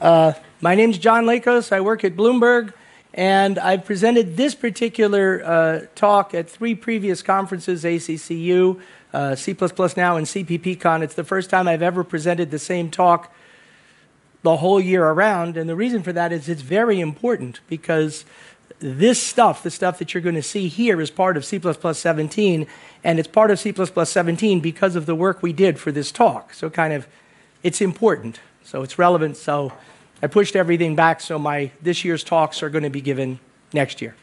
Uh, my name's John Lakos. I work at Bloomberg, and I've presented this particular uh, talk at three previous conferences ACCU, uh, C++Now, and CPPCon. It's the first time I've ever presented the same talk the whole year around, and the reason for that is it's very important because this stuff, the stuff that you're going to see here, is part of C++17, and it's part of C++17 because of the work we did for this talk. So, kind of, it's important. So, it's relevant. So, I pushed everything back, so my this year's talks are going to be given next year.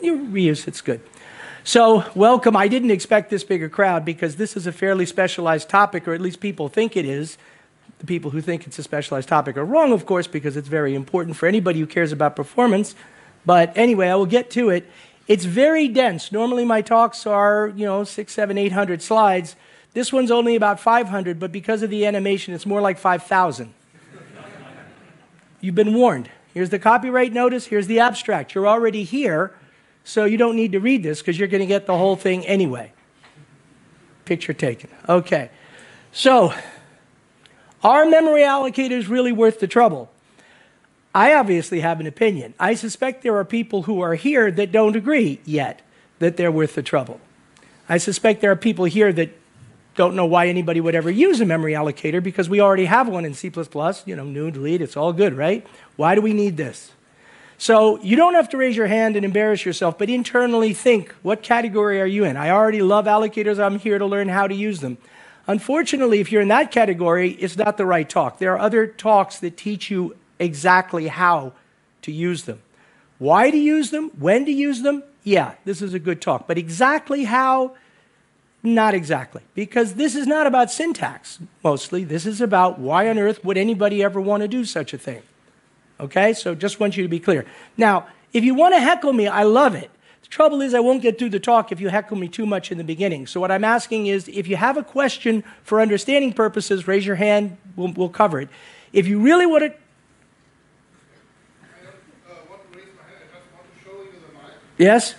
You reuse, it's good. So, welcome. I didn't expect this big a crowd because this is a fairly specialized topic, or at least people think it is. The people who think it's a specialized topic are wrong, of course, because it's very important for anybody who cares about performance. But anyway, I will get to it. It's very dense. Normally, my talks are, you know, six, seven, eight hundred slides. This one's only about 500, but because of the animation, it's more like 5,000. You've been warned. Here's the copyright notice, here's the abstract. You're already here, so you don't need to read this because you're going to get the whole thing anyway. Picture taken. Okay. So, are memory allocators really worth the trouble? I obviously have an opinion. I suspect there are people who are here that don't agree yet that they're worth the trouble. I suspect there are people here that don't know why anybody would ever use a memory allocator because we already have one in C++, you know, new, delete, it's all good, right? Why do we need this? So you don't have to raise your hand and embarrass yourself, but internally think, what category are you in? I already love allocators, I'm here to learn how to use them. Unfortunately, if you're in that category, it's not the right talk. There are other talks that teach you exactly how to use them. Why to use them, when to use them, yeah, this is a good talk. But exactly how, not exactly, because this is not about syntax mostly. This is about why on earth would anybody ever want to do such a thing? Okay, so just want you to be clear. Now, if you want to heckle me, I love it. The trouble is, I won't get through the talk if you heckle me too much in the beginning. So, what I'm asking is if you have a question for understanding purposes, raise your hand, we'll, we'll cover it. If you really want to, Yes?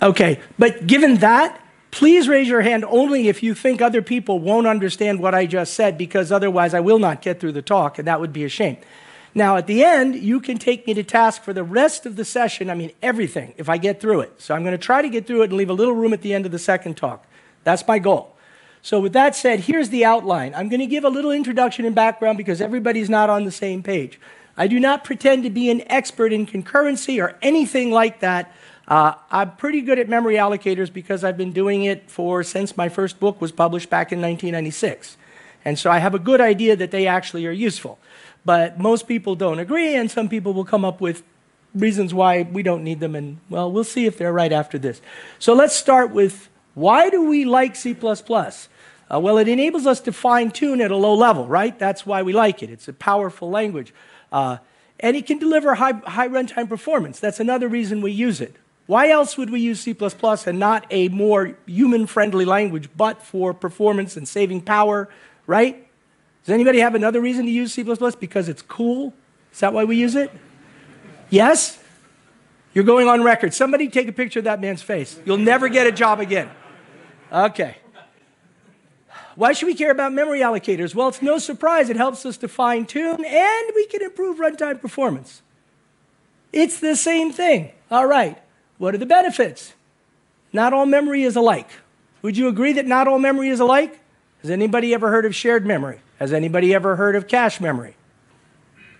Okay, but given that, please raise your hand only if you think other people won't understand what I just said, because otherwise I will not get through the talk, and that would be a shame. Now, at the end, you can take me to task for the rest of the session, I mean everything, if I get through it. So I'm going to try to get through it and leave a little room at the end of the second talk. That's my goal. So, with that said, here's the outline. I'm going to give a little introduction and background because everybody's not on the same page. I do not pretend to be an expert in concurrency or anything like that. Uh, I'm pretty good at memory allocators because I've been doing it for since my first book was published back in 1996. And so I have a good idea that they actually are useful. But most people don't agree, and some people will come up with reasons why we don't need them. And well, we'll see if they're right after this. So let's start with why do we like C? Uh, well, it enables us to fine tune at a low level, right? That's why we like it. It's a powerful language. Uh, and it can deliver high, high runtime performance. That's another reason we use it. Why else would we use C and not a more human friendly language, but for performance and saving power, right? Does anybody have another reason to use C? Because it's cool? Is that why we use it? Yes? You're going on record. Somebody take a picture of that man's face. You'll never get a job again. Okay. Why should we care about memory allocators? Well, it's no surprise it helps us to fine tune and we can improve runtime performance. It's the same thing. All right. What are the benefits? Not all memory is alike. Would you agree that not all memory is alike? Has anybody ever heard of shared memory? Has anybody ever heard of cache memory?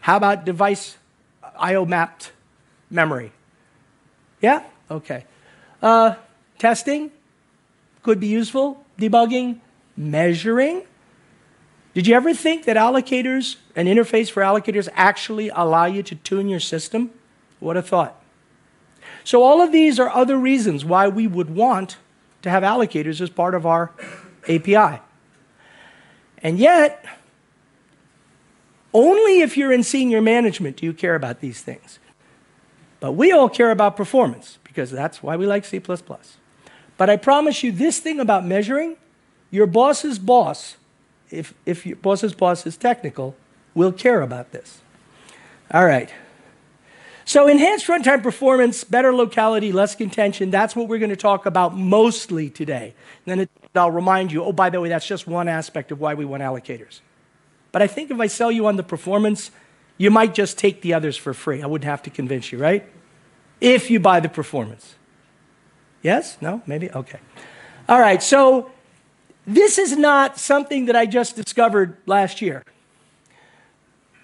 How about device IO mapped memory? Yeah? Okay. Uh, testing could be useful. Debugging, measuring. Did you ever think that allocators, an interface for allocators, actually allow you to tune your system? What a thought. So, all of these are other reasons why we would want to have allocators as part of our API. And yet, only if you're in senior management do you care about these things. But we all care about performance because that's why we like C. But I promise you, this thing about measuring your boss's boss, if, if your boss's boss is technical, will care about this. All right. So, enhanced runtime performance, better locality, less contention, that's what we're going to talk about mostly today. And then I'll remind you, oh, by the way, that's just one aspect of why we want allocators. But I think if I sell you on the performance, you might just take the others for free. I wouldn't have to convince you, right? If you buy the performance. Yes? No? Maybe? Okay. All right, so this is not something that I just discovered last year.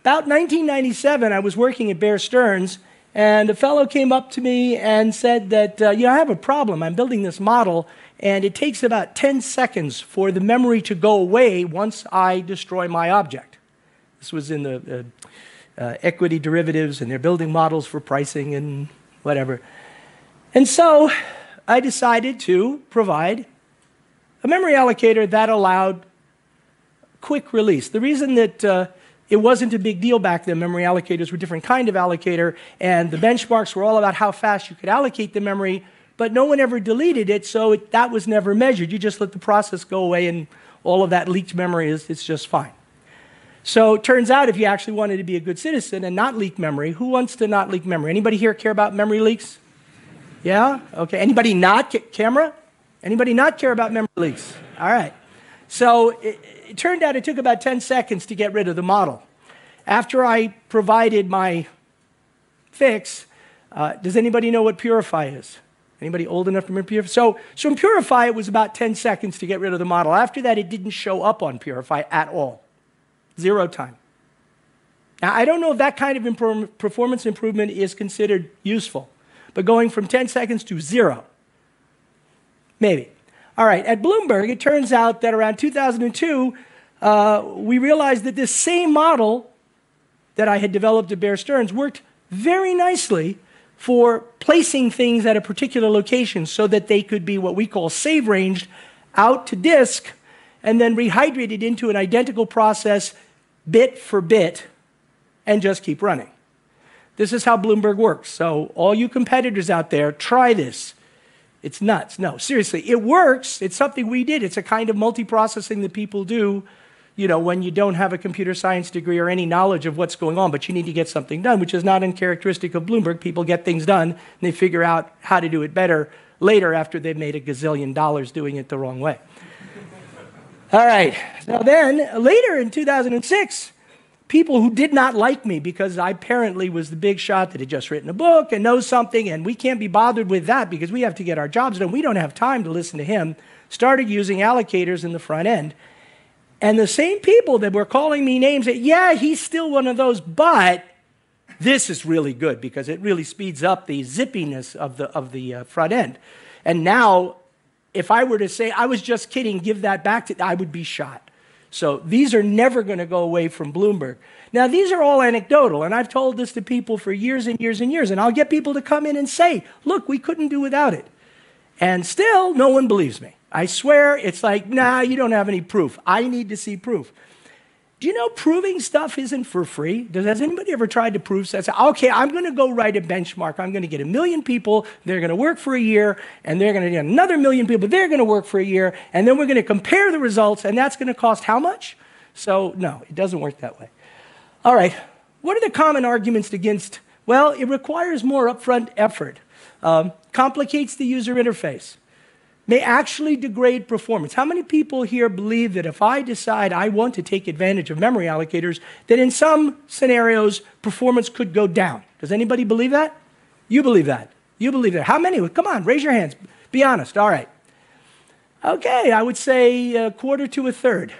About 1997, I was working at Bear Stearns, and a fellow came up to me and said that, uh, you know, I have a problem. I'm building this model, and it takes about 10 seconds for the memory to go away once I destroy my object. This was in the uh, uh, equity derivatives, and they're building models for pricing and whatever. And so I decided to provide a memory allocator that allowed quick release. The reason that uh, it wasn't a big deal back then, memory allocators were a different kind of allocator, and the benchmarks were all about how fast you could allocate the memory, but no one ever deleted it, so it, that was never measured. You just let the process go away, and all of that leaked memory is it's just fine. So it turns out if you actually wanted to be a good citizen and not leak memory, who wants to not leak memory? Anybody here care about memory leaks? Yeah? Okay. Anybody not ca- camera? Anybody not care about memory leaks? All right. So it, it turned out it took about 10 seconds to get rid of the model. After I provided my fix, uh, does anybody know what Purify is? Anybody old enough to remember Purify? So, so in Purify, it was about 10 seconds to get rid of the model. After that, it didn't show up on Purify at all. Zero time. Now, I don't know if that kind of performance improvement is considered useful, but going from 10 seconds to zero, maybe. All right, at Bloomberg, it turns out that around 2002, uh, we realized that this same model that I had developed at Bear Stearns worked very nicely for placing things at a particular location so that they could be what we call save ranged out to disk and then rehydrated into an identical process bit for bit and just keep running. This is how Bloomberg works. So, all you competitors out there, try this. It's nuts. No, seriously, it works. It's something we did. It's a kind of multiprocessing that people do, you know, when you don't have a computer science degree or any knowledge of what's going on, but you need to get something done, which is not uncharacteristic of Bloomberg. People get things done and they figure out how to do it better later after they've made a gazillion dollars doing it the wrong way. All right. Now, then, later in 2006, people who did not like me because I apparently was the big shot that had just written a book and knows something, and we can't be bothered with that because we have to get our jobs done. We don't have time to listen to him. Started using allocators in the front end. And the same people that were calling me names that, yeah, he's still one of those, but this is really good because it really speeds up the zippiness of the, of the uh, front end. And now, if I were to say, I was just kidding, give that back to, I would be shot. So these are never going to go away from Bloomberg. Now, these are all anecdotal, and I've told this to people for years and years and years, and I'll get people to come in and say, look, we couldn't do without it. And still, no one believes me. I swear, it's like, nah, you don't have any proof. I need to see proof. Do you know proving stuff isn't for free? Does, has anybody ever tried to prove stuff? Okay, I'm going to go write a benchmark. I'm going to get a million people. They're going to work for a year, and they're going to get another million people. They're going to work for a year, and then we're going to compare the results, and that's going to cost how much? So, no, it doesn't work that way. All right, what are the common arguments against? Well, it requires more upfront effort, um, complicates the user interface may actually degrade performance. How many people here believe that if I decide I want to take advantage of memory allocators, that in some scenarios performance could go down? Does anybody believe that? You believe that. You believe that. How many? Come on, raise your hands. Be honest. All right. Okay, I would say a quarter to a third.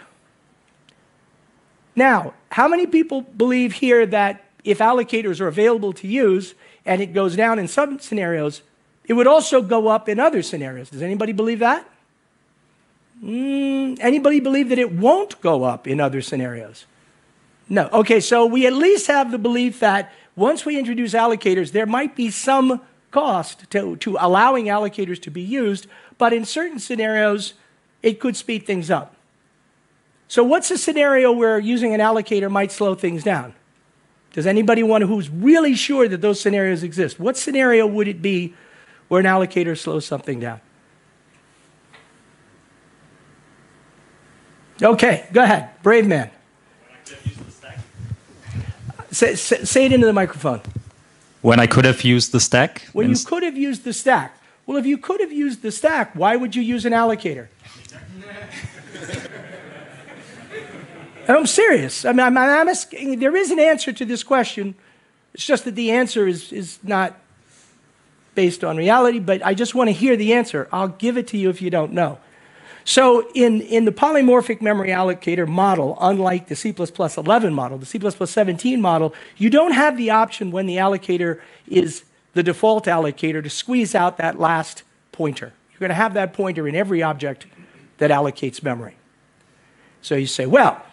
Now, how many people believe here that if allocators are available to use and it goes down in some scenarios, it would also go up in other scenarios. Does anybody believe that? Mm, anybody believe that it won't go up in other scenarios? No. Okay, so we at least have the belief that once we introduce allocators, there might be some cost to, to allowing allocators to be used, but in certain scenarios, it could speed things up. So, what's a scenario where using an allocator might slow things down? Does anybody want who's really sure that those scenarios exist? What scenario would it be where an allocator slows something down. Okay, go ahead. Brave man. Say, say, say, it into the microphone. When I could have used the stack? When you could have used the stack. Well, if you could have used the stack, why would you use an allocator? I'm serious. I mean, I'm, I'm asking, there is an answer to this question. It's just that the answer is, is not based on reality, but I just want to hear the answer. I'll give it to you if you don't know. So, in, in the polymorphic memory allocator model, unlike the C++11 model, the C++17 model, you don't have the option when the allocator is the default allocator to squeeze out that last pointer. You're going to have that pointer in every object that allocates memory. So you say, well,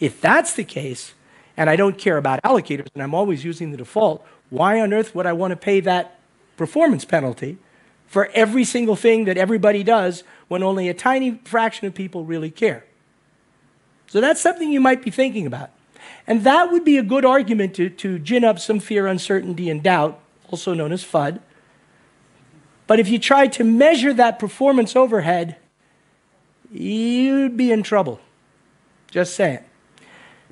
if that's the case, and I don't care about allocators and I'm always using the default, why on earth would I want to pay that performance penalty for every single thing that everybody does when only a tiny fraction of people really care? So that's something you might be thinking about. And that would be a good argument to, to gin up some fear, uncertainty, and doubt, also known as FUD. But if you try to measure that performance overhead, you'd be in trouble. Just saying.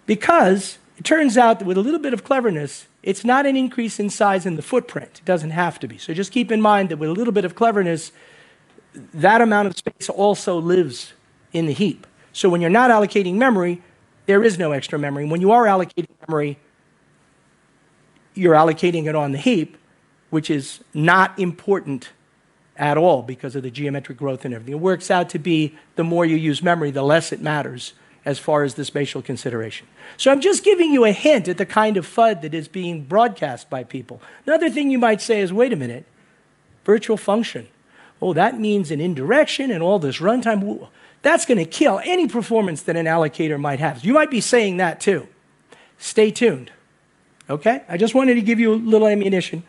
Because it turns out that with a little bit of cleverness, it's not an increase in size in the footprint. It doesn't have to be. So just keep in mind that with a little bit of cleverness, that amount of space also lives in the heap. So when you're not allocating memory, there is no extra memory. When you are allocating memory, you're allocating it on the heap, which is not important at all because of the geometric growth and everything. It works out to be the more you use memory, the less it matters as far as the spatial consideration. So I'm just giving you a hint at the kind of FUD that is being broadcast by people. Another thing you might say is wait a minute, virtual function. Oh, that means an indirection and all this runtime. That's going to kill any performance that an allocator might have. You might be saying that too. Stay tuned. Okay? I just wanted to give you a little ammunition.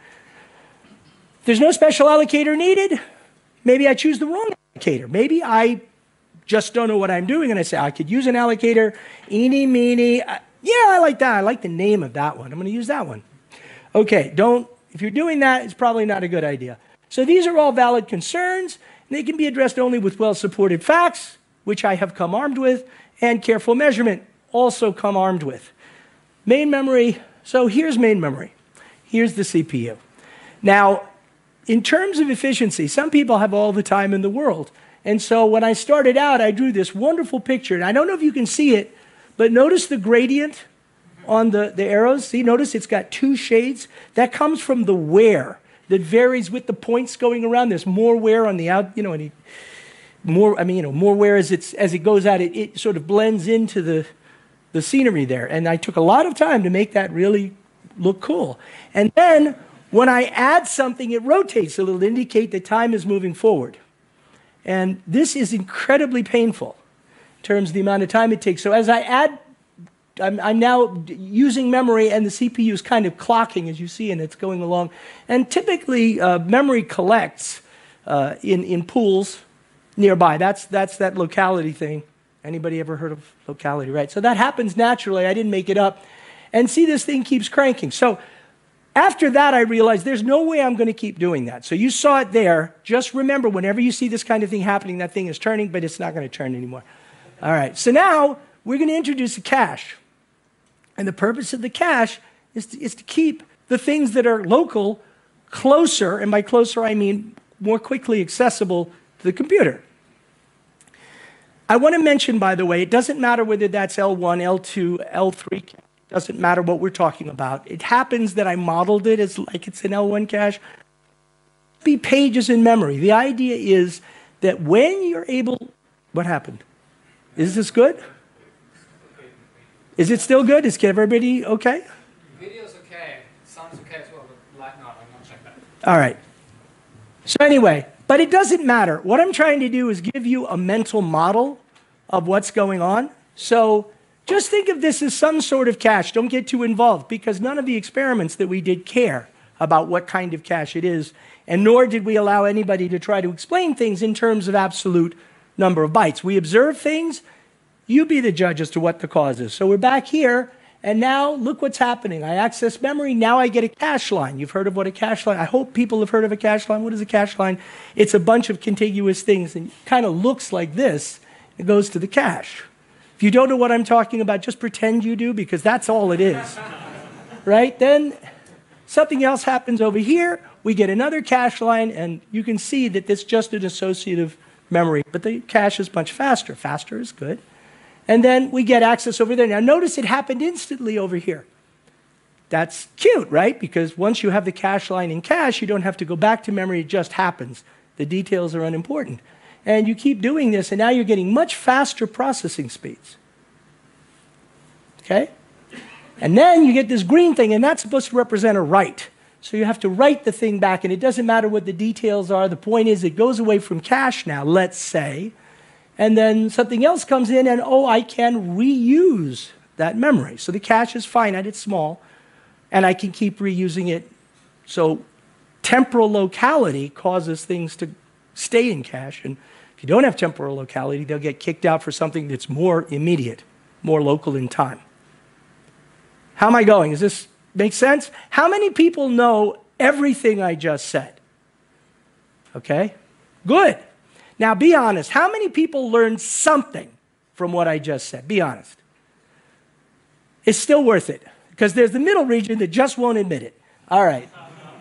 There's no special allocator needed, maybe I choose the wrong allocator. Maybe I just don't know what I'm doing, and I say, I could use an allocator, eeny, meeny. Uh, yeah, I like that. I like the name of that one. I'm going to use that one. Okay, don't, if you're doing that, it's probably not a good idea. So these are all valid concerns, and they can be addressed only with well supported facts, which I have come armed with, and careful measurement, also come armed with. Main memory, so here's main memory. Here's the CPU. Now, in terms of efficiency, some people have all the time in the world. And so when I started out, I drew this wonderful picture. And I don't know if you can see it, but notice the gradient on the, the arrows. See, notice it's got two shades. That comes from the wear that varies with the points going around. There's more wear on the out, you know, and more, I mean, you know, more wear as, it's, as it goes out, it, it sort of blends into the, the scenery there. And I took a lot of time to make that really look cool. And then when I add something, it rotates a little to indicate that time is moving forward. And this is incredibly painful in terms of the amount of time it takes. So as I add, I'm, I'm, now using memory and the CPU is kind of clocking as you see and it's going along. And typically uh, memory collects uh, in, in pools nearby. That's, that's that locality thing. Anybody ever heard of locality, right? So that happens naturally. I didn't make it up. And see, this thing keeps cranking. So after that, I realized there's no way I'm going to keep doing that. So you saw it there. Just remember, whenever you see this kind of thing happening, that thing is turning, but it's not going to turn anymore. All right. So now we're going to introduce a cache. And the purpose of the cache is to, is to keep the things that are local closer, and by closer I mean more quickly accessible to the computer. I want to mention, by the way, it doesn't matter whether that's L1, L2, L3 doesn't matter what we're talking about. It happens that I modeled it as like it's an L1 cache. Be pages in memory. The idea is that when you're able, what happened? Is this good? Is it still good? Is everybody okay? Video's okay. Sounds okay as well, but light not. I'm not checking that. All right. So anyway, but it doesn't matter. What I'm trying to do is give you a mental model of what's going on. So just think of this as some sort of cache. Don't get too involved because none of the experiments that we did care about what kind of cache it is, and nor did we allow anybody to try to explain things in terms of absolute number of bytes. We observe things, you be the judge as to what the cause is. So we're back here, and now look what's happening. I access memory, now I get a cache line. You've heard of what a cache line I hope people have heard of a cache line. What is a cache line? It's a bunch of contiguous things and kind of looks like this. It goes to the cache. If you don't know what I'm talking about, just pretend you do because that's all it is. right? Then something else happens over here. We get another cache line, and you can see that it's just an associative memory, but the cache is much faster. Faster is good. And then we get access over there. Now, notice it happened instantly over here. That's cute, right? Because once you have the cache line in cache, you don't have to go back to memory, it just happens. The details are unimportant. And you keep doing this, and now you're getting much faster processing speeds. Okay? And then you get this green thing, and that's supposed to represent a write. So you have to write the thing back, and it doesn't matter what the details are. The point is, it goes away from cache now, let's say, and then something else comes in, and oh, I can reuse that memory. So the cache is finite, it's small, and I can keep reusing it. So temporal locality causes things to stay in cache, and if you don't have temporal locality, they'll get kicked out for something that's more immediate, more local in time. How am I going? Does this make sense? How many people know everything I just said? Okay? Good. Now be honest. How many people learned something from what I just said? Be honest. It's still worth it because there's the middle region that just won't admit it. All right.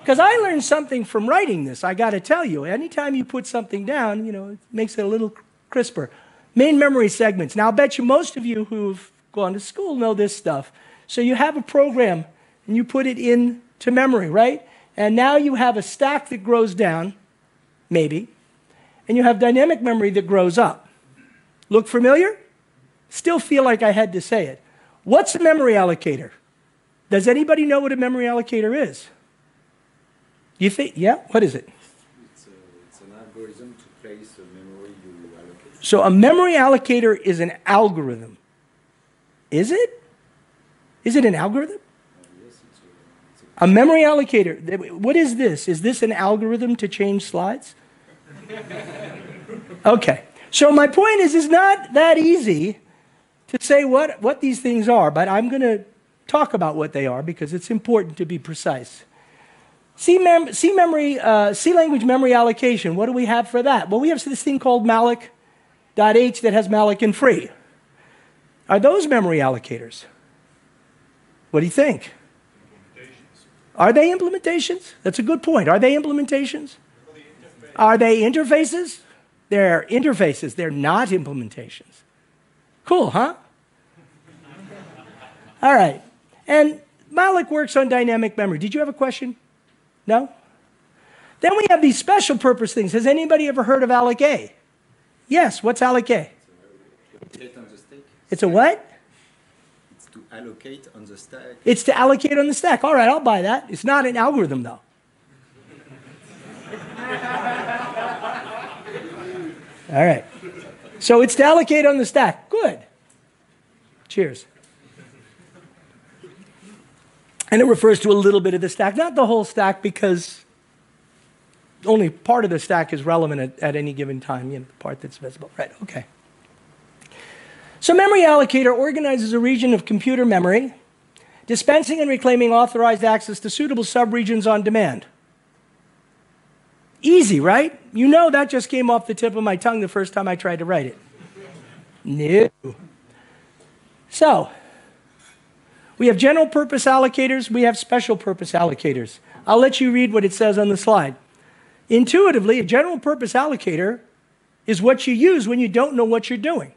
Because I learned something from writing this, I got to tell you. Anytime you put something down, you know, it makes it a little crisper. Main memory segments. Now, I'll bet you most of you who've gone to school know this stuff. So you have a program and you put it in to memory, right? And now you have a stack that grows down, maybe, and you have dynamic memory that grows up. Look familiar? Still feel like I had to say it. What's a memory allocator? Does anybody know what a memory allocator is? You think, yeah? What is it? It's, a, it's an algorithm to place memory you allocate. So a memory allocator is an algorithm. Is it? Is it an algorithm? A A memory allocator. What is this? Is this an algorithm to change slides? Okay. So my point is, it's not that easy to say what, what these things are, but I'm going to talk about what they are because it's important to be precise. C, mem- C memory, uh, C language memory allocation. What do we have for that? Well, we have this thing called malloc.h that has malloc and free. Are those memory allocators? What do you think? Are they implementations? That's a good point. Are they implementations? Are they interfaces? They're interfaces, they're not implementations. Cool, huh? All right. And malloc works on dynamic memory. Did you have a question? No? Then we have these special purpose things. Has anybody ever heard of alloca? Yes, what's alloca? allocate on the stack. It's a what? It's to allocate on the stack. It's to allocate on the stack. All right, I'll buy that. It's not an algorithm, though. All right. So it's to allocate on the stack. Good. Cheers. And it refers to a little bit of the stack, not the whole stack, because only part of the stack is relevant at, at any given time, you know, the part that's visible. Right, okay. So, memory allocator organizes a region of computer memory, dispensing and reclaiming authorized access to suitable subregions on demand. Easy, right? You know that just came off the tip of my tongue the first time I tried to write it. No. So, we have general purpose allocators, we have special purpose allocators. I'll let you read what it says on the slide. Intuitively, a general purpose allocator is what you use when you don't know what you're doing.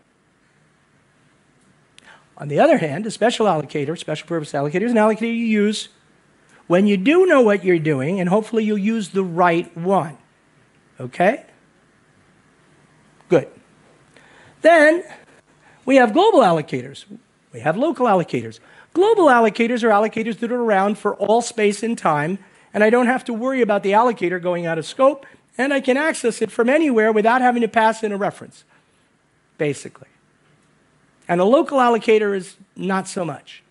On the other hand, a special allocator, special purpose allocator, is an allocator you use when you do know what you're doing, and hopefully you'll use the right one. Okay? Good. Then we have global allocators. We have local allocators. Global allocators are allocators that are around for all space and time, and I don't have to worry about the allocator going out of scope, and I can access it from anywhere without having to pass in a reference, basically. And a local allocator is not so much.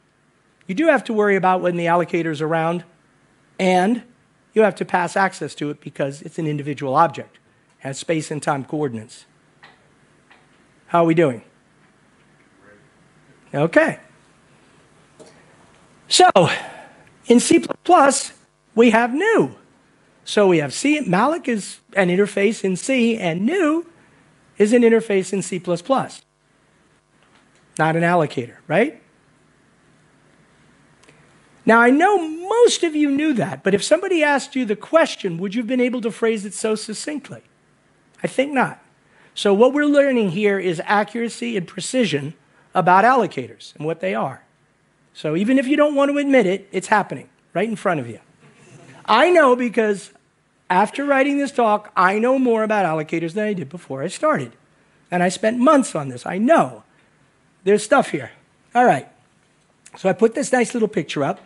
You do have to worry about when the allocator is around, and you have to pass access to it because it's an individual object, has space and time coordinates. How are we doing? Okay. So, in C++, we have new. So we have C, malloc is an interface in C, and new is an interface in C++. Not an allocator, right? Now, I know most of you knew that, but if somebody asked you the question, would you have been able to phrase it so succinctly? I think not. So, what we're learning here is accuracy and precision about allocators and what they are. So even if you don't want to admit it, it's happening right in front of you. I know because after writing this talk, I know more about allocators than I did before I started. And I spent months on this. I know. There's stuff here. All right. So I put this nice little picture up,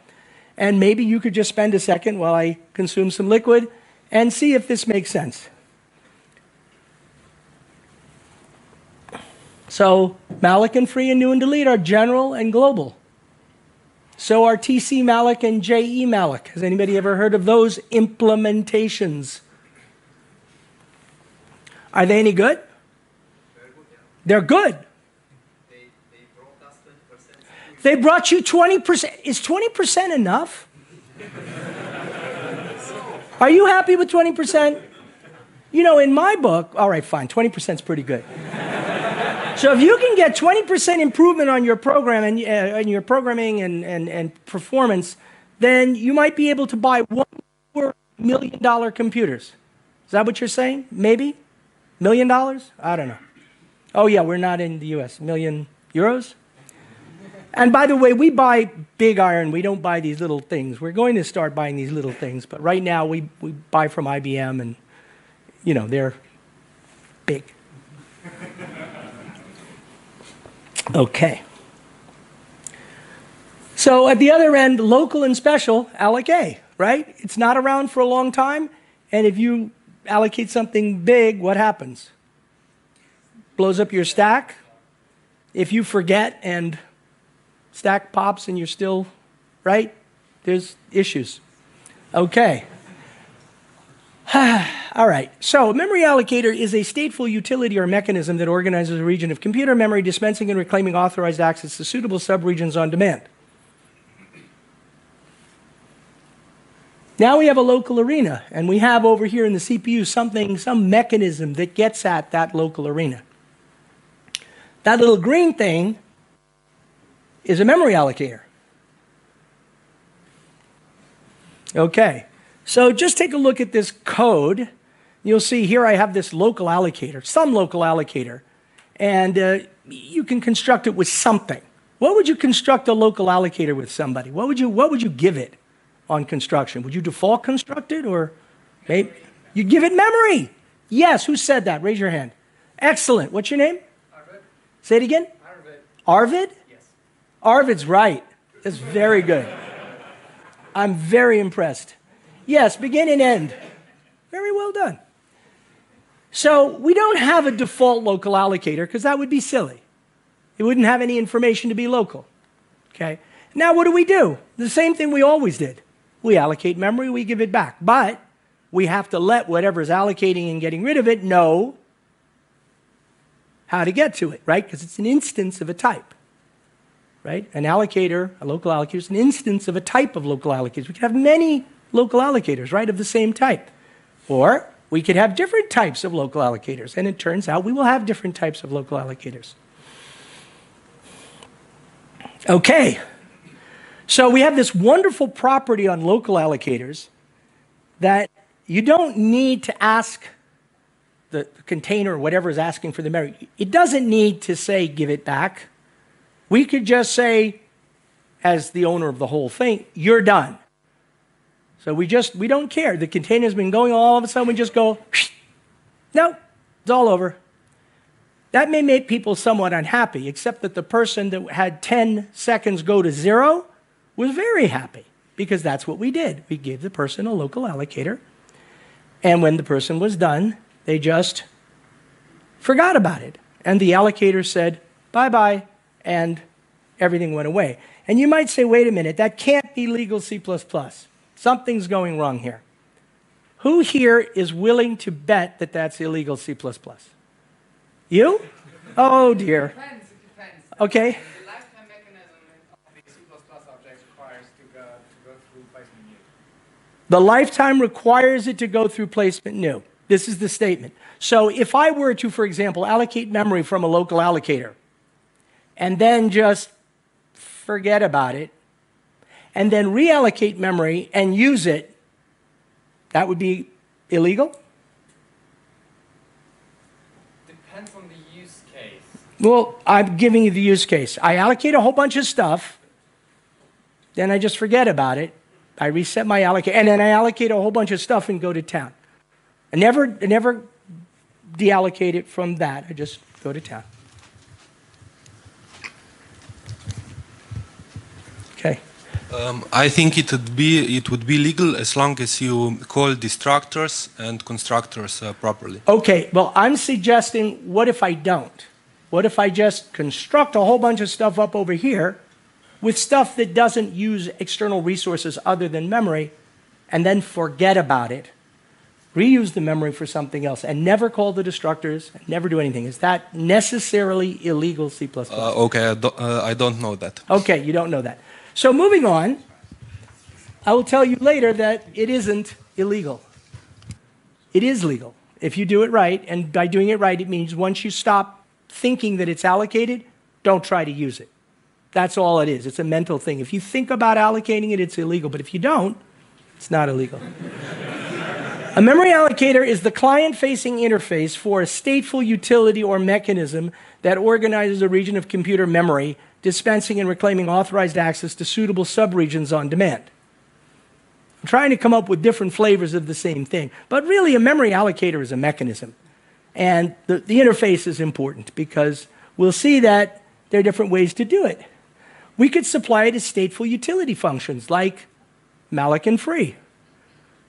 and maybe you could just spend a second while I consume some liquid and see if this makes sense. So malloc and Free and New and Delete are general and global. So are TCMalloc and jemalloc. Has anybody ever heard of those implementations? Are they any good? They're good. They they brought you 20%. Is 20% enough? Are you happy with 20%? You know, in my book, all right, fine, 20% is pretty good. So if you can get 20% improvement on your program and, uh, and your programming and, and, and performance, then you might be able to buy one more million dollar computers. Is that what you're saying? Maybe? Million dollars? I don't know. Oh, yeah, we're not in the US. Million euros? And by the way, we buy big iron. We don't buy these little things. We're going to start buying these little things. But right now, we, we buy from IBM, and, you know, they're big. Okay. So at the other end, local and special, alloca, right? It's not around for a long time. And if you allocate something big, what happens? Blows up your stack. If you forget and stack pops and you're still, right? There's issues. Okay. All right. So, memory allocator is a stateful utility or mechanism that organizes a region of computer memory, dispensing and reclaiming authorized access to suitable subregions on demand. Now we have a local arena, and we have over here in the CPU something, some mechanism that gets at that local arena. That little green thing is a memory allocator. Okay, so just take a look at this code. You'll see here I have this local allocator, some local allocator, and uh, you can construct it with something. What would you construct a local allocator with somebody? What would you, what would you give it on construction? Would you default construct it or maybe you give it memory? Yes, who said that? Raise your hand. Excellent. What's your name? Arvid? Say it again. Arvid? Arvid? Yes. Arvid's right. That's very good. I'm very impressed. Yes, begin and end. Very well done. So we don't have a default local allocator because that would be silly. It wouldn't have any information to be local. Okay? Now what do we do? The same thing we always did. We allocate memory, we give it back. But we have to let whatever's allocating and getting rid of it know how to get to it, right? Because it's an instance of a type right? An allocator, a local allocator, is an instance of a type of local allocators. We could have many local allocators, right, of the same type. Or we could have different types of local allocators. And it turns out we will have different types of local allocators. Okay. So we have this wonderful property on local allocators that you don't need to ask the container or whatever is asking for the memory. It doesn't need to say give it back. We could just say, as the owner of the whole thing, you're done. So we just, we don't care. The container's been going, all of a sudden we just go, no, it's all over. That may make people somewhat unhappy, except that the person that had 10 seconds go to zero was very happy because that's what we did. We gave the person a local allocator. And when the person was done, they just forgot about it. And the allocator said, bye bye, and everything went away. And you might say, wait a minute, that can't be legal C. Something's going wrong here. Who here is willing to bet that that's illegal C? You? Oh dear. Depends, it depends. Okay. The lifetime mechanism of the C++ objects requires to go, to go through placement new. The lifetime requires it to go through placement new. This is the statement. So if I were to, for example, allocate memory from a local allocator and then just forget about it and then reallocate memory and use it, that would be illegal? Depends on the use case. Well, I'm giving you the use case. I allocate a whole bunch of stuff, then I just forget about it. I reset my allocate, and then I allocate a whole bunch of stuff and go to town. I never, I never deallocate it from that. I just go to town. Okay. Um, I think it would be it would be legal as long as you call destructors and constructors uh, properly. Okay, well, I'm suggesting what if I don't? What if I just construct a whole bunch of stuff up over here with stuff that doesn't use external resources other than memory and then forget about it? Reuse the memory for something else and never call the destructors, never do anything. Is that necessarily illegal C? Uh, okay, I, do, uh, I don't know that. Okay, you don't know that. So moving on, I will tell you later that it isn't illegal. It is legal if you do it right, and by doing it right, it means once you stop thinking that it's allocated, don't try to use it. That's all it is. It's a mental thing. If you think about allocating it, it's illegal, but if you don't, it's not illegal. a memory allocator is the client facing interface for a stateful utility or mechanism that organizes a region of computer memory dispensing and reclaiming authorized access to suitable subregions on demand. I'm trying to come up with different flavors of the same thing, but really a memory allocator is a mechanism. And the, the interface is important because we'll see that there are different ways to do it. We could supply it as stateful utility functions like malloc and free.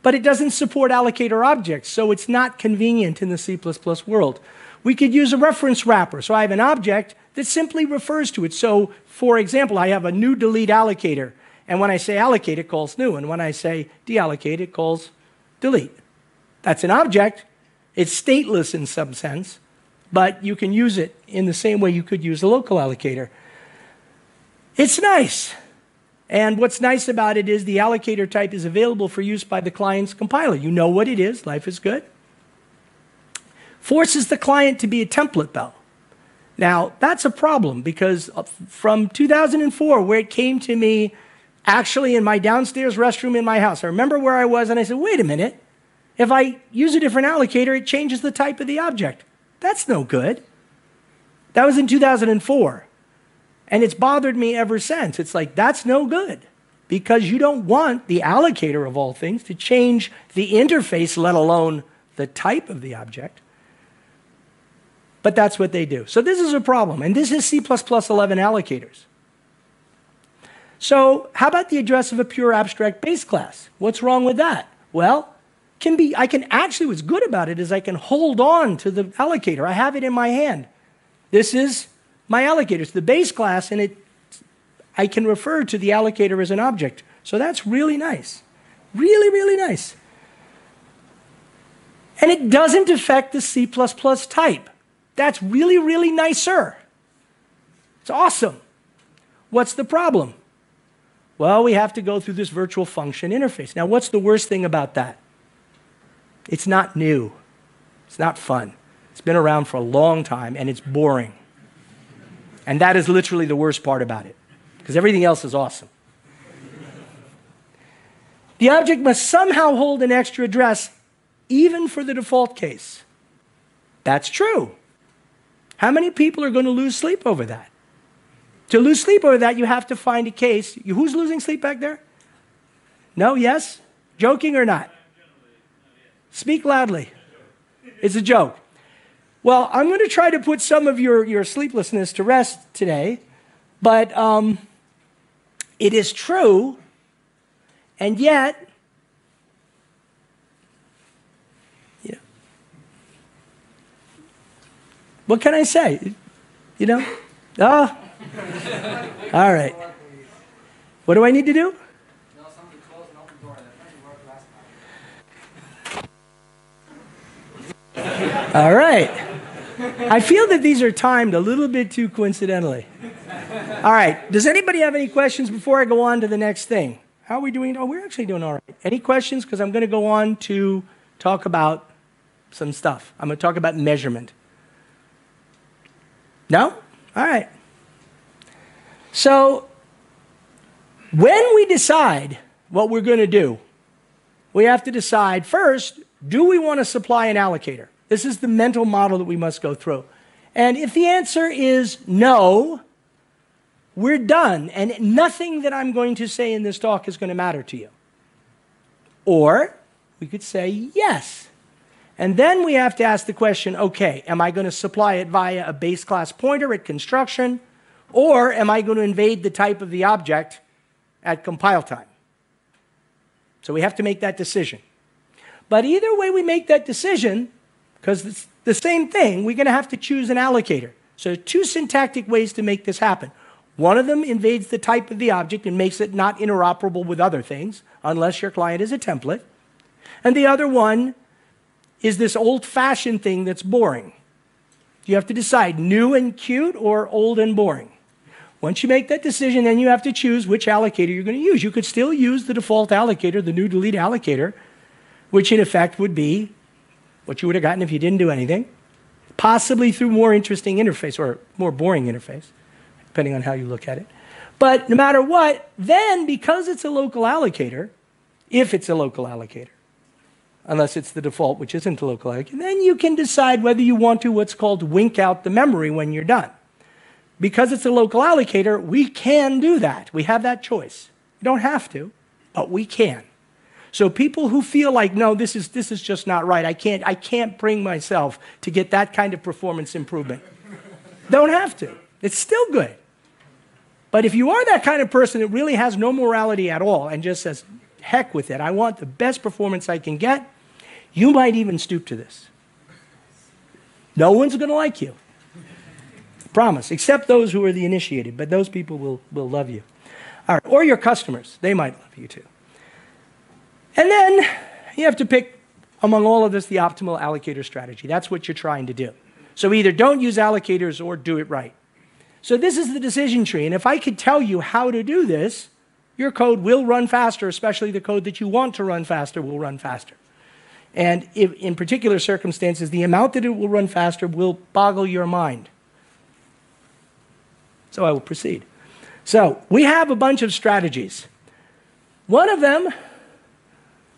But it doesn't support allocator objects, so it's not convenient in the C++ world. We could use a reference wrapper. So I have an object that simply refers to it. So, for example, I have a new delete allocator. And when I say allocate, it calls new. And when I say deallocate, it calls delete. That's an object. It's stateless in some sense, but you can use it in the same way you could use a local allocator. It's nice. And what's nice about it is the allocator type is available for use by the client's compiler. You know what it is, life is good. Forces the client to be a template, though. Now, that's a problem because uh, from 2004, where it came to me actually in my downstairs restroom in my house, I remember where I was and I said, wait a minute. If I use a different allocator, it changes the type of the object. That's no good. That was in 2004. And it's bothered me ever since. It's like, that's no good because you don't want the allocator of all things to change the interface, let alone the type of the object. But that's what they do. So this is a problem. And this is C++ 11 allocators. So how about the address of a pure abstract base class? What's wrong with that? Well, can be, I can actually, what's good about it is I can hold on to the allocator. I have it in my hand. This is my allocator. It's the base class, and it, I can refer to the allocator as an object. So that's really nice. Really, really nice. And it doesn't affect the C++ type. That's really, really nicer. It's awesome. What's the problem? Well, we have to go through this virtual function interface. Now, what's the worst thing about that? It's not new. It's not fun. It's been around for a long time and it's boring. And that is literally the worst part about it, because everything else is awesome. The object must somehow hold an extra address, even for the default case. That's true. How many people are going to lose sleep over that? To lose sleep over that, you have to find a case. Who's losing sleep back there? No, yes? Joking or not? Speak loudly. It's a joke. Well, I'm going to try to put some of your, your sleeplessness to rest today, but um, it is true, and yet, What can I say? You know? Ah. All right. What do I need to do? All right. I feel that these are timed a little bit too coincidentally. All right. Does anybody have any questions before I go on to the next thing? How are we doing? Oh, we're actually doing all right. Any questions? Because I'm going to go on to talk about some stuff. I'm going to talk about measurement. No? All right. So, when we decide what we're going to do, we have to decide first do we want to supply an allocator? This is the mental model that we must go through. And if the answer is no, we're done, and nothing that I'm going to say in this talk is going to matter to you. Or we could say yes. And then we have to ask the question okay, am I going to supply it via a base class pointer at construction, or am I going to invade the type of the object at compile time? So we have to make that decision. But either way we make that decision, because it's the same thing, we're going to have to choose an allocator. So two syntactic ways to make this happen. One of them invades the type of the object and makes it not interoperable with other things, unless your client is a template. And the other one is this old fashioned thing that's boring. You have to decide new and cute or old and boring. Once you make that decision, then you have to choose which allocator you're going to use. You could still use the default allocator, the new delete allocator, which in effect would be what you would have gotten if you didn't do anything, possibly through more interesting interface or more boring interface, depending on how you look at it. But no matter what, then because it's a local allocator, if it's a local allocator, unless it's the default, which isn't a local allocator, then you can decide whether you want to what's called wink out the memory when you're done. Because it's a local allocator, we can do that. We have that choice. We don't have to, but we can. So people who feel like, no, this is, this is just not right, I can't, I can't bring myself to get that kind of performance improvement, don't have to. It's still good. But if you are that kind of person that really has no morality at all and just says, heck with it, I want the best performance I can get, you might even stoop to this. No one's going to like you. Promise, except those who are the initiated, but those people will, will love you. All right, or your customers, they might love you too. And then you have to pick among all of this the optimal allocator strategy. That's what you're trying to do. So either don't use allocators or do it right. So this is the decision tree. And if I could tell you how to do this, your code will run faster, especially the code that you want to run faster will run faster. And if, in particular circumstances, the amount that it will run faster will boggle your mind. So I will proceed. So we have a bunch of strategies. One of them,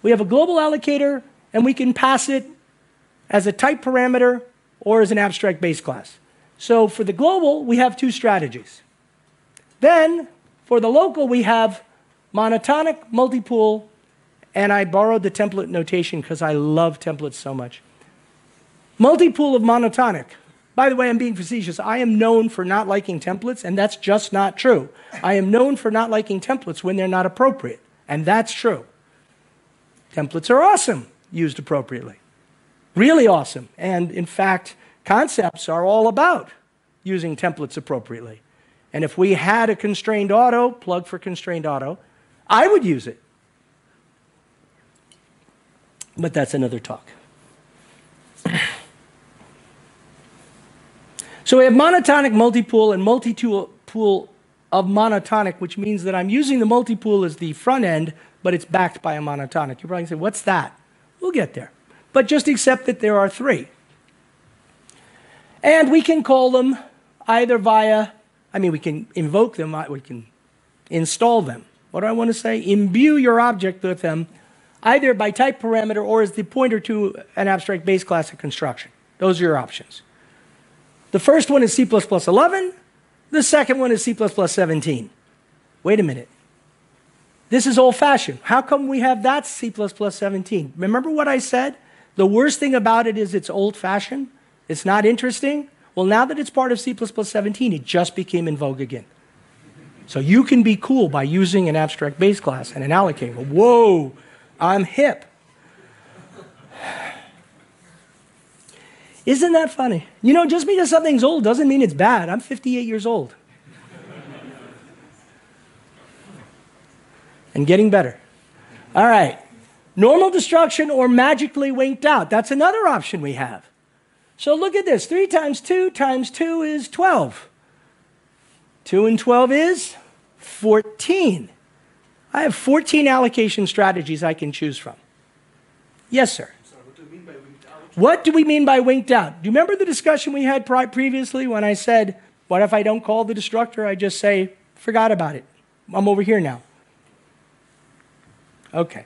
we have a global allocator, and we can pass it as a type parameter or as an abstract base class. So for the global, we have two strategies. Then for the local, we have monotonic, multipool, and I borrowed the template notation because I love templates so much. Multipool of monotonic. By the way, I'm being facetious. I am known for not liking templates, and that's just not true. I am known for not liking templates when they're not appropriate, and that's true. Templates are awesome used appropriately. Really awesome. And in fact, concepts are all about using templates appropriately. And if we had a constrained auto, plug for constrained auto, I would use it. But that's another talk. So we have monotonic multipool and multi-pool of monotonic, which means that I'm using the multipool as the front end, but it's backed by a monotonic. You're probably say, what's that? We'll get there. But just accept that there are three. And we can call them either via, I mean, we can invoke them, we can install them. What do I want to say? Imbue your object with them either by type parameter or as the pointer to an abstract base class of construction. Those are your options. The first one is C++ 11. The second one is C++ 17. Wait a minute. This is old fashioned. How come we have that C++ 17? Remember what I said? The worst thing about it is it's old fashioned. It's not interesting. Well, now that it's part of C++ 17, it just became in vogue again. So you can be cool by using an abstract base class and an allocator. Whoa, I'm hip. Isn't that funny? You know, just because something's old doesn't mean it's bad. I'm 58 years old. and getting better. All right. Normal destruction or magically winked out. That's another option we have. So look at this 3 times 2 times 2 is 12. 2 and 12 is 14. I have 14 allocation strategies I can choose from. Yes, sir. What do we mean by winked out? Do you remember the discussion we had previously when I said, What if I don't call the destructor? I just say, Forgot about it. I'm over here now. Okay.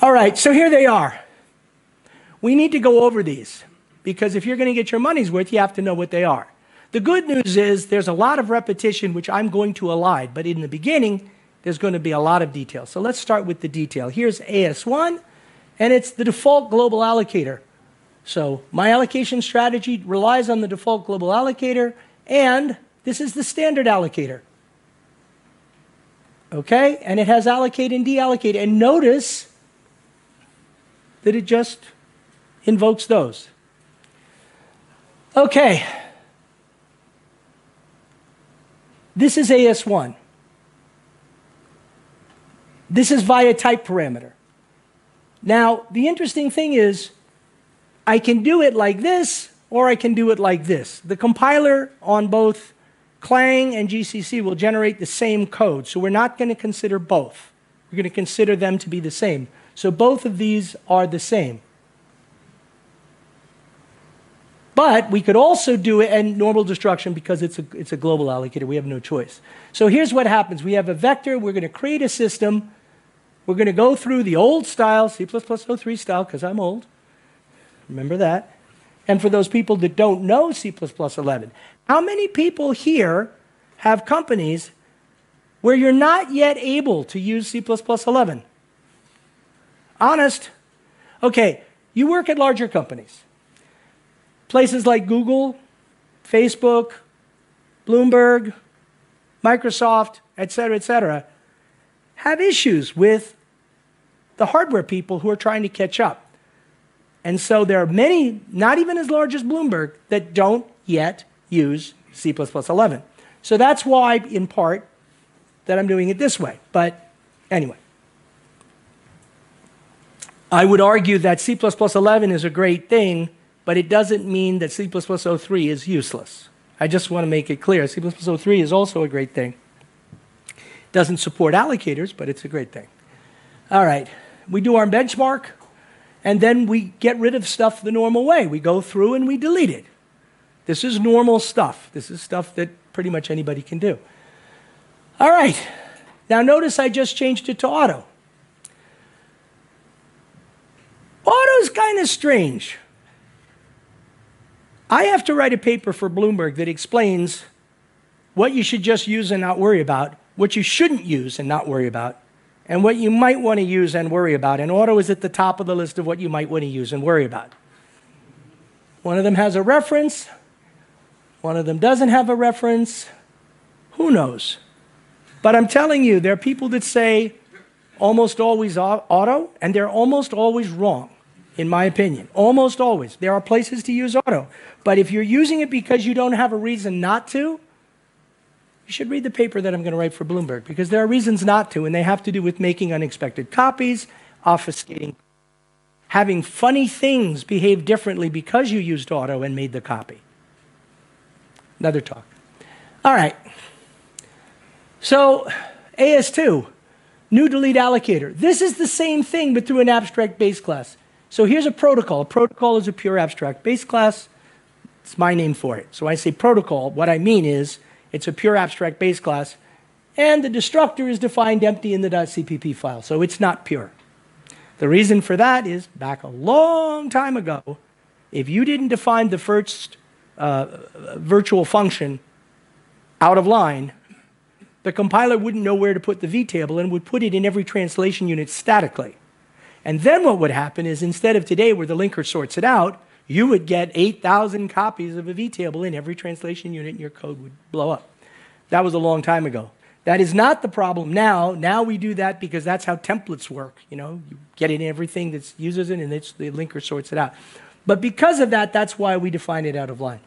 All right, so here they are. We need to go over these. because if you're going to get your money's worth, you have to know what they are. The good news is there's a lot of repetition, which I'm going to elide, but in the beginning, there's going to be a lot of detail. So let's start with the detail. Here's AS1, and it's the default global allocator. So my allocation strategy relies on the default global allocator, and this is the standard allocator. Okay? And it has allocate and deallocate. And notice that it just invokes those. Okay. This is AS1. This is via type parameter. Now, the interesting thing is, I can do it like this, or I can do it like this. The compiler on both Clang and GCC will generate the same code, so we're not going to consider both. We're going to consider them to be the same. So both of these are the same. But we could also do it in normal destruction because it's a, it's a global allocator. We have no choice. So here's what happens. We have a vector. We're going to create a system. We're going to go through the old style, C++ 03 style, because I'm old. Remember that. And for those people that don't know C++ 11, how many people here have companies where you're not yet able to use C++ 11? Honest. Okay, you work at larger companies. Places like Google, Facebook, Bloomberg, Microsoft, et cetera, et cetera, have issues with the hardware people who are trying to catch up. And so there are many, not even as large as Bloomberg, that don't yet use C++ 11. So that's why, in part, that I'm doing it this way. But anyway. I would argue that C++ 11 is a great thing, but it doesn't mean that C++ 03 is useless. I just want to make it clear. C++ 03 is also a great thing. It Doesn't support allocators, but it's a great thing. All right, we do our benchmark, and then we get rid of stuff the normal way. We go through and we delete it. This is normal stuff. This is stuff that pretty much anybody can do. All right, now notice I just changed it to auto. Auto's kind of strange. I have to write a paper for Bloomberg that explains what you should just use and not worry about, what you shouldn't use and not worry about, and what you might want to use and worry about. And auto is at the top of the list of what you might want to use and worry about. One of them has a reference, one of them doesn't have a reference. Who knows? But I'm telling you, there are people that say almost always auto, and they're almost always wrong, in my opinion. Almost always. There are places to use auto. But if you're using it because you don't have a reason not to, you should read the paper that I'm going to write for Bloomberg because there are reasons not to, and they have to do with making unexpected copies, obfuscating, having funny things behave differently because you used auto and made the copy. Another talk. All right. So, AS2, new delete allocator. This is the same thing, but through an abstract base class. So here's a protocol. A protocol is a pure abstract base class. It's my name for it. So when I say protocol, what I mean is it's a pure abstract base class, and the destructor is defined empty in the .cpp file, so it's not pure. The reason for that is back a long time ago, if you didn't define the first uh, virtual function out of line, the compiler wouldn't know where to put the vtable and would put it in every translation unit statically. And then what would happen is instead of today where the linker sorts it out, you would get 8,000 copies of a vtable in every translation unit and your code would blow up. That was a long time ago. That is not the problem now. Now we do that because that's how templates work. You know, you get in everything that uses it and it's, the linker sorts it out. But because of that, that's why we define it out of line.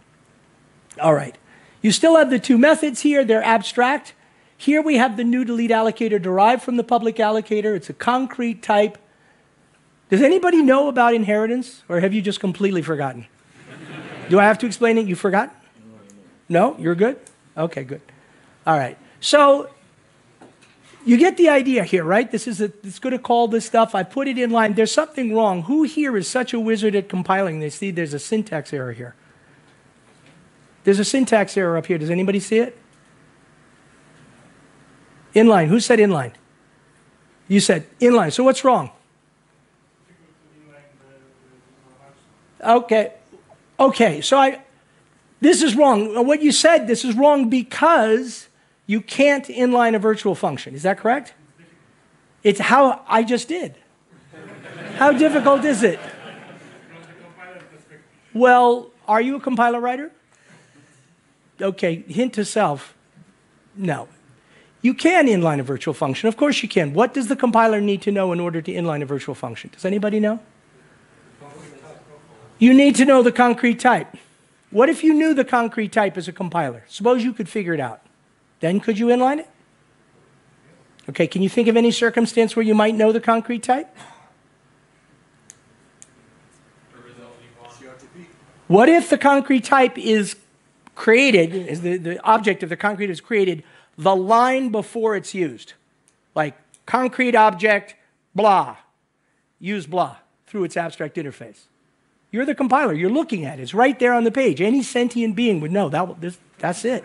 All right. You still have the two methods here. They're abstract. Here we have the new delete allocator derived from the public allocator. It's a concrete type does anybody know about inheritance, or have you just completely forgotten? Do I have to explain it? You forgot? No? You're good? Okay, good. All right. So you get the idea here, right? This is a, it's going to call this stuff. I put it in line. There's something wrong. Who here is such a wizard at compiling this? See, there's a syntax error here. There's a syntax error up here. Does anybody see it? Inline. Who said inline? You said inline. So what's wrong? Okay. Okay, so I, this is wrong. What you said, this is wrong because you can't inline a virtual function. Is that correct? It's how I just did. How difficult is it? Well, are you a compiler writer? Okay, hint to self. No. You can inline a virtual function. Of course you can. What does the compiler need to know in order to inline a virtual function? Does anybody know? You need to know the concrete type. What if you knew the concrete type as a compiler? Suppose you could figure it out. Then could you inline it? Okay, can you think of any circumstance where you might know the concrete type? What if the concrete type is created, is the, the object of the concrete is created the line before it's used? Like concrete object, blah, use blah through its abstract interface. You're the compiler. You're looking at it. It's right there on the page. Any sentient being would know that. This, that's it.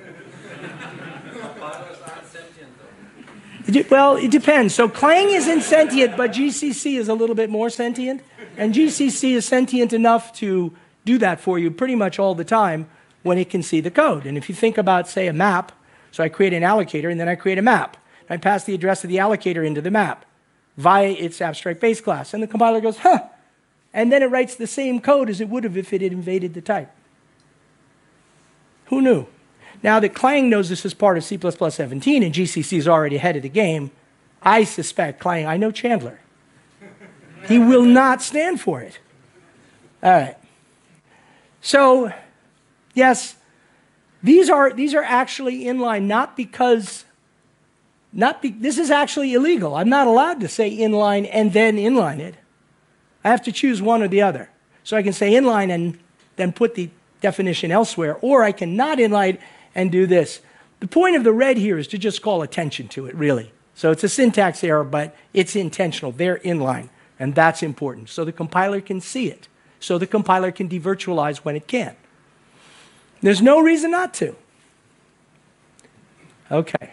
Well, it depends. So Clang isn't sentient, but GCC is a little bit more sentient. And GCC is sentient enough to do that for you pretty much all the time when it can see the code. And if you think about, say, a map, so I create an allocator and then I create a map. I pass the address of the allocator into the map via its abstract base class. And the compiler goes, huh. And then it writes the same code as it would have if it had invaded the type. Who knew? Now that Clang knows this is part of C++ 17 and GCC is already ahead of the game, I suspect Clang, I know Chandler. He will not stand for it. All right. So, yes, these are, these are actually inline not because, not be, this is actually illegal. I'm not allowed to say inline and then inline it. I have to choose one or the other. So I can say inline and then put the definition elsewhere, or I can not inline and do this. The point of the red here is to just call attention to it, really. So it's a syntax error, but it's intentional. They're inline, and that's important. So the compiler can see it. So the compiler can devirtualize when it can. There's no reason not to. Okay.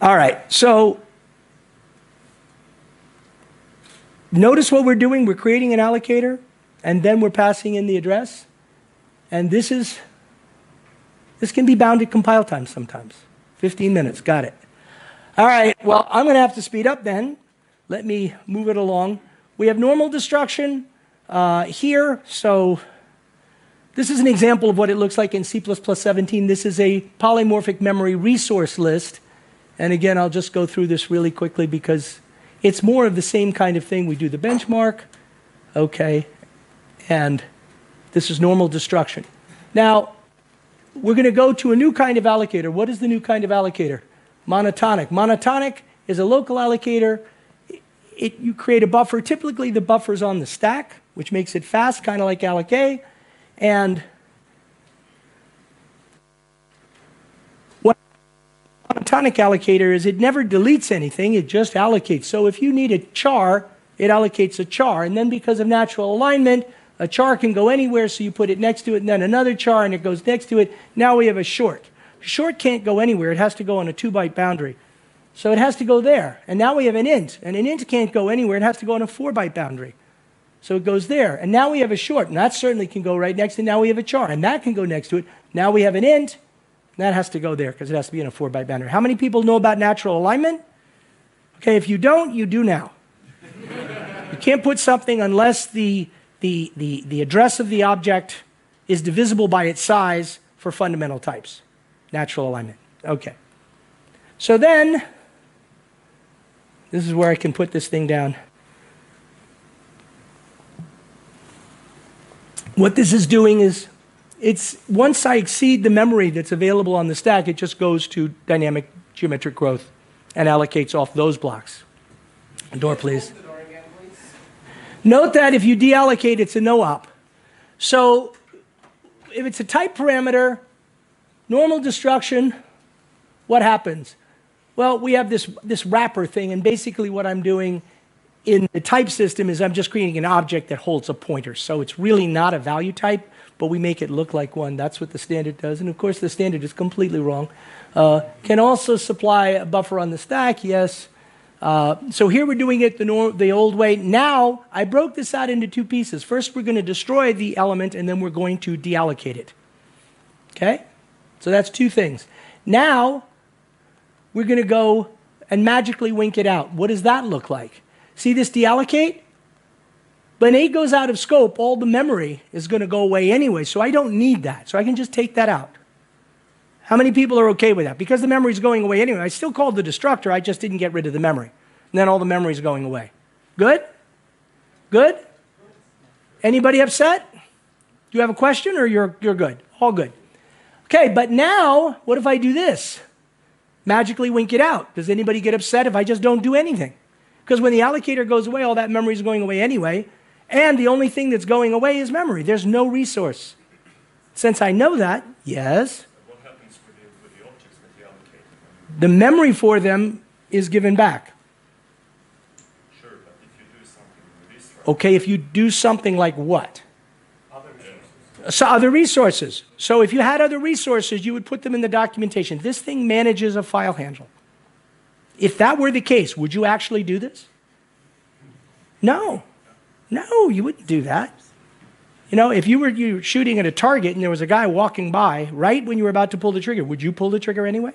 All right, so notice what we're doing. We're creating an allocator, and then we're passing in the address. And this is, this can be bounded compile time sometimes. 15 minutes, got it. All right, well, I'm going to have to speed up then. Let me move it along. We have normal destruction uh, here, so this is an example of what it looks like in C++ 17. This is a polymorphic memory resource list. And again, I'll just go through this really quickly because it's more of the same kind of thing. We do the benchmark, okay, and this is normal destruction. Now, we're going to go to a new kind of allocator. What is the new kind of allocator? Monotonic. Monotonic is a local allocator. It, you create a buffer. Typically, the buffer is on the stack, which makes it fast, kind of like alloca And monotonic allocator is it never deletes anything, it just allocates. So if you need a char, it allocates a char. And then because of natural alignment, a char can go anywhere, so you put it next to it, and then another char, and it goes next to it. Now we have a short. Short can't go anywhere, it has to go on a two byte boundary. So it has to go there. And now we have an int, and an int can't go anywhere, it has to go on a four byte boundary. So it goes there. And now we have a short, and that certainly can go right next to Now we have a char, and that can go next to it. Now we have an int, and that has to go there because it has to be in a four byte boundary. How many people know about natural alignment? Okay, if you don't, you do now. you can't put something unless the, the, the, the address of the object is divisible by its size for fundamental types. Natural alignment. Okay. So then, this is where I can put this thing down. What this is doing is, it's once I exceed the memory that's available on the stack, it just goes to dynamic geometric growth and allocates off those blocks. Door, please. Note that if you deallocate, it's a no-op. So if it's a type parameter, normal destruction, what happens? Well, we have this, this wrapper thing, and basically what I'm doing in the type system is I'm just creating an object that holds a pointer. So it's really not a value type, but we make it look like one. That's what the standard does. And of course, the standard is completely wrong. Uh, can also supply a buffer on the stack, yes. Uh, so here we're doing it the, the old way. Now I broke this out into two pieces. First, we're going to destroy the element, and then we're going to deallocate it. Okay? So that's two things. Now we're going to go and magically wink it out. What does that look like? See this deallocate? When A goes out of scope, all the memory is going to go away anyway, so I don't need that. So I can just take that out. How many people are okay with that? Because the memory is going away anyway. I still called the destructor, I just didn't get rid of the memory. And then all the memory is going away. Good? Good? Anybody upset? Do you have a question or you're, you're good? All good. Okay, but now, what if I do this? Magically wink it out. Does anybody get upset if I just don't do anything? Because when the allocator goes away, all that memory is going away anyway. And the only thing that's going away is memory. There's no resource. Since I know that, yes, What happens with the, with the objects that you allocate? the memory for them is given back. Sure, but if you do something Okay, if you do something like what? other resources, So other resources. So if you had other resources, you would put them in the documentation. This thing manages a file handle. If that were the case, would you actually do this? No. No, you wouldn't do that. You know, if you were you were shooting at a target and there was a guy walking by right when you were about to pull the trigger, would you pull the trigger anyway?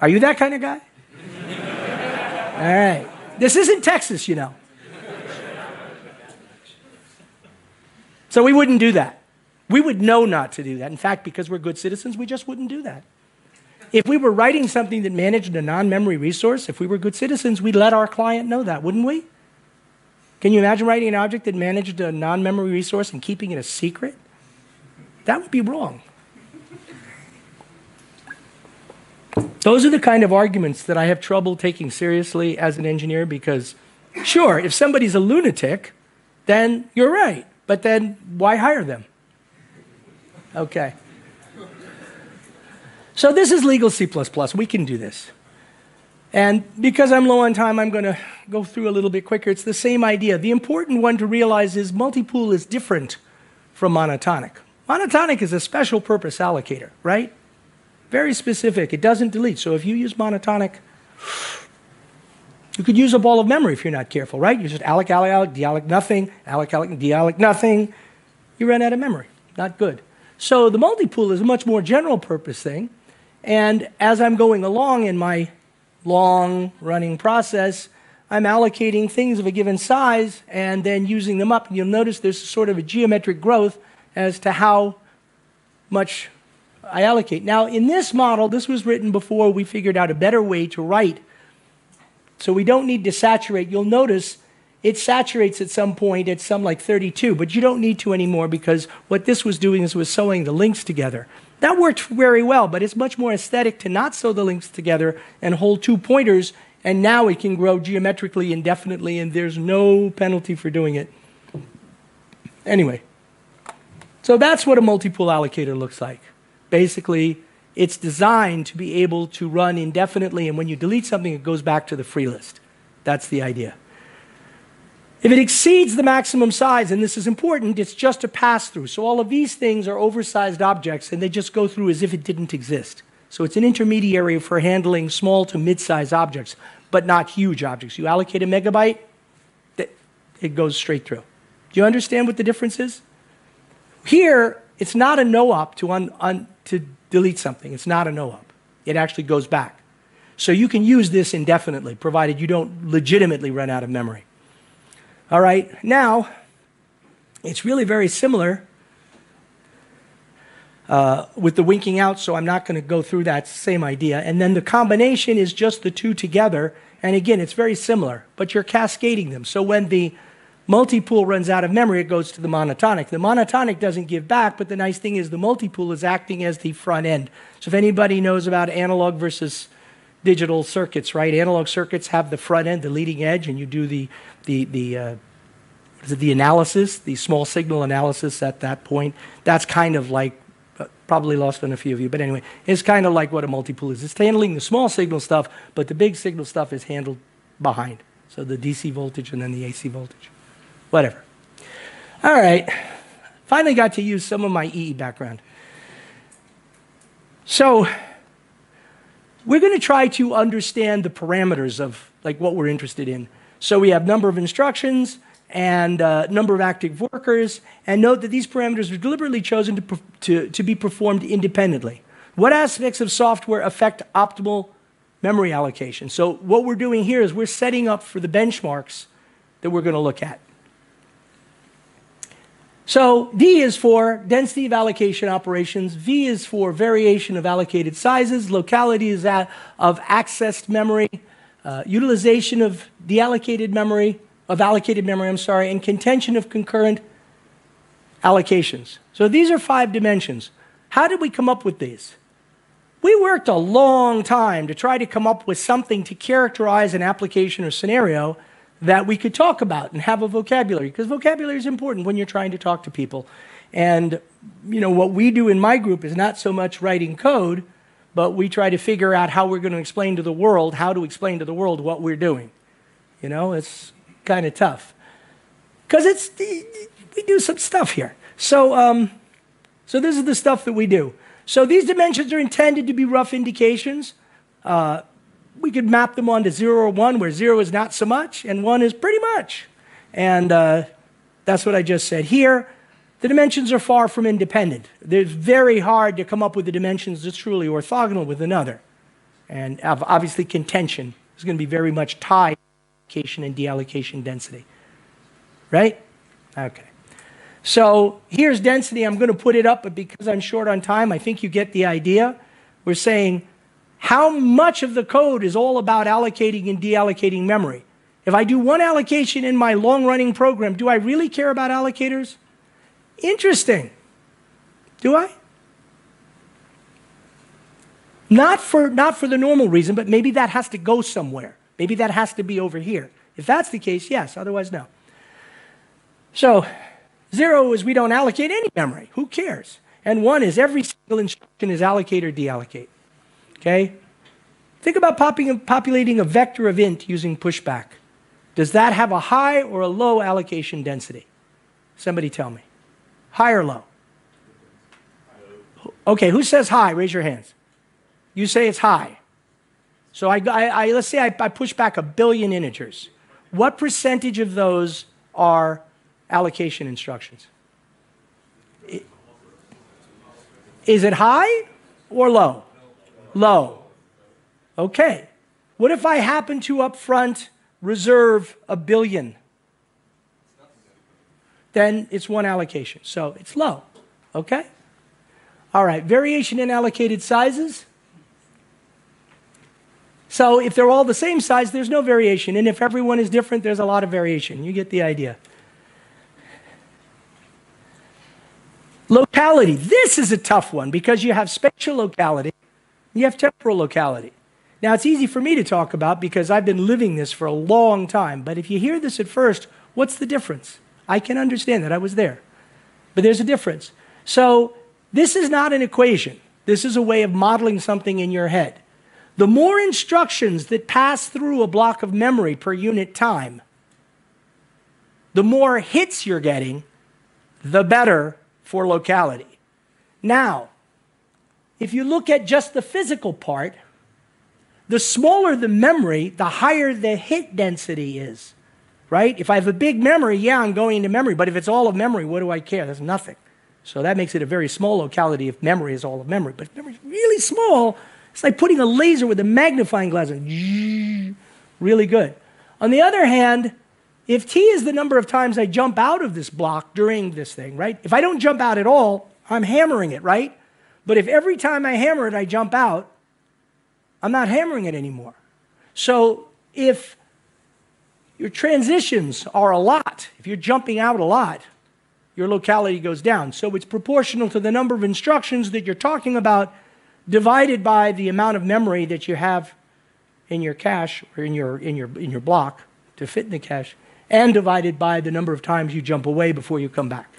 Are you that kind of guy? All right. This isn't Texas, you know. So we wouldn't do that. We would know not to do that. In fact, because we're good citizens, we just wouldn't do that. If we were writing something that managed a non memory resource, if we were good citizens, we'd let our client know that, wouldn't we? Can you imagine writing an object that managed a non memory resource and keeping it a secret? That would be wrong. Those are the kind of arguments that I have trouble taking seriously as an engineer because, sure, if somebody's a lunatic, then you're right. But then why hire them? Okay. So this is legal C. We can do this. And because I'm low on time, I'm going to go through a little bit quicker. It's the same idea. The important one to realize is multipool is different from monotonic. Monotonic is a special purpose allocator, right? Very specific. It doesn't delete. So if you use monotonic, you could use up all of memory if you're not careful, right? You just alloc, alloc, alloc, dealloc, nothing, alloc, alloc, dealloc, nothing. You run out of memory. Not good. So the multipool is a much more general purpose thing. And as I'm going along in my long running process, I'm allocating things of a given size and then using them up. And you'll notice there's sort of a geometric growth as to how much I allocate. Now, in this model, this was written before we figured out a better way to write. So we don't need to saturate. You'll notice it saturates at some point at some like 32, but you don't need to anymore because what this was doing is was sewing the links together. That worked very well, but it's much more aesthetic to not sew the links together and hold two pointers, and now it can grow geometrically indefinitely, and there's no penalty for doing it. Anyway, so that's what a multipool allocator looks like. Basically, it's designed to be able to run indefinitely, and when you delete something, it goes back to the free list. That's the idea. If it exceeds the maximum size, and this is important, it's just a pass through. So all of these things are oversized objects, and they just go through as if it didn't exist. So it's an intermediary for handling small to mid sized objects, but not huge objects. You allocate a megabyte, it goes straight through. Do you understand what the difference is? Here, it's not a no op to, un, un, to delete something. It's not a no op. It actually goes back. So you can use this indefinitely, provided you don't legitimately run out of memory. All right, now, it's really very similar uh, with the winking out, so I'm not going to go through that same idea. And then the combination is just the two together. And again, it's very similar, but you're cascading them. So when the multipool runs out of memory, it goes to the monotonic. The monotonic doesn't give back, but the nice thing is the multipool is acting as the front end. So if anybody knows about analog versus digital circuits, right? Analog circuits have the front end, the leading edge, and you do the the the uh, what is it, the analysis, the small signal analysis at that point. That's kind of like uh, probably lost on a few of you, but anyway, it's kind of like what a multipool is. It's handling the small signal stuff, but the big signal stuff is handled behind. So the DC voltage and then the AC voltage, whatever. All right, finally got to use some of my EE background. So we're going to try to understand the parameters of like what we're interested in. So we have number of instructions and uh, number of active workers, and note that these parameters are deliberately chosen to, to, to be performed independently. What aspects of software affect optimal memory allocation? So what we're doing here is we're setting up for the benchmarks that we're going to look at. So D is for density of allocation operations. V is for variation of allocated sizes. Locality is that of accessed memory. Uh, utilization of deallocated memory, of allocated memory, I'm sorry, and contention of concurrent allocations. So these are five dimensions. How did we come up with these? We worked a long time to try to come up with something to characterize an application or scenario that we could talk about and have a vocabulary because vocabulary is important when you're trying to talk to people. And you know what we do in my group is not so much writing code, but we try to figure out how we're going to explain to the world how to explain to the world what we're doing. You know, it's kind of tough because it's we do some stuff here. So, um, so this is the stuff that we do. So these dimensions are intended to be rough indications. Uh, we could map them onto zero or one, where zero is not so much and one is pretty much. And uh, that's what I just said here. The dimensions are far from independent. It's very hard to come up with the dimensions that's truly orthogonal with another. And ob- obviously, contention is going to be very much tied to allocation and deallocation density. Right? Okay. So here's density. I'm going to put it up, but because I'm short on time, I think you get the idea. We're saying how much of the code is all about allocating and deallocating memory. If I do one allocation in my long running program, do I really care about allocators? Interesting. Do I? Not for, not for the normal reason, but maybe that has to go somewhere. Maybe that has to be over here. If that's the case, yes, otherwise, no. So, zero is we don't allocate any memory. Who cares? And one is every single instruction is allocate or deallocate. Okay? Think about populating a vector of int using pushback. Does that have a high or a low allocation density? Somebody tell me. High or low? Okay, who says high? Raise your hands. You say it's high. So I, I, I let's say I, I push back a billion integers. What percentage of those are allocation instructions? Is it high or low? Low. Okay. What if I happen to up front reserve a billion? Then it's one allocation. So it's low. Okay? All right. Variation in allocated sizes. So if they're all the same size, there's no variation. And if everyone is different, there's a lot of variation. You get the idea. Locality. This is a tough one because you have spatial locality, you have temporal locality. Now, it's easy for me to talk about because I've been living this for a long time. But if you hear this at first, what's the difference? I can understand that. I was there. But there's a difference. So, this is not an equation. This is a way of modeling something in your head. The more instructions that pass through a block of memory per unit time, the more hits you're getting, the better for locality. Now, if you look at just the physical part, the smaller the memory, the higher the hit density is, right? If I have a big memory, yeah, I'm going into memory, but if it's all of memory, what do I care? That's nothing. So that makes it a very small locality if memory is all of memory. But if really small, it's like putting a laser with a magnifying glass and really good. On the other hand, if t is the number of times I jump out of this block during this thing, right? If I don't jump out at all, I'm hammering it, right? But if every time I hammer it, I jump out, I'm not hammering it anymore. So if your transitions are a lot, if you're jumping out a lot, your locality goes down. So it's proportional to the number of instructions that you're talking about divided by the amount of memory that you have in your cache or in your, in your, in your block to fit in the cache, and divided by the number of times you jump away before you come back.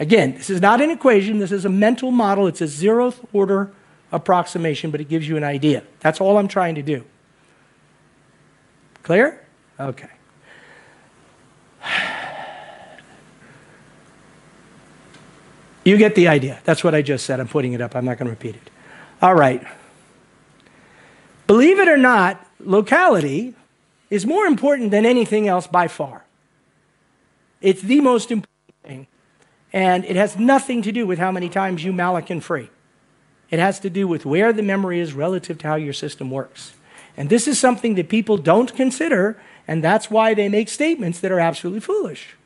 Again, this is not an equation, this is a mental model. It's a zeroth order approximation, but it gives you an idea. That's all I'm trying to do. Clear? Okay. You get the idea. That's what I just said. I'm putting it up. I'm not going to repeat it. All right. Believe it or not, locality is more important than anything else by far. It's the most important. And it has nothing to do with how many times you malloc and free. It has to do with where the memory is relative to how your system works. And this is something that people don't consider, and that's why they make statements that are absolutely foolish.